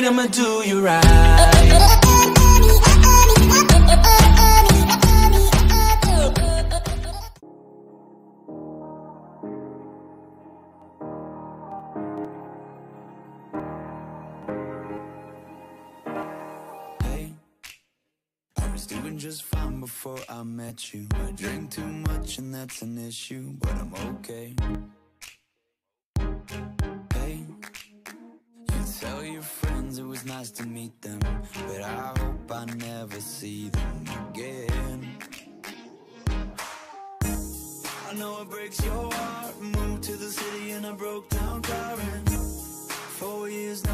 right, I'ma do you right. Hey, I was doing just fine before I met you. I drink too much and that's an issue, but I'm okay. Nice to meet them, but I hope I never see them again. I know it breaks your heart. Moved to the city in a broke down car and four years no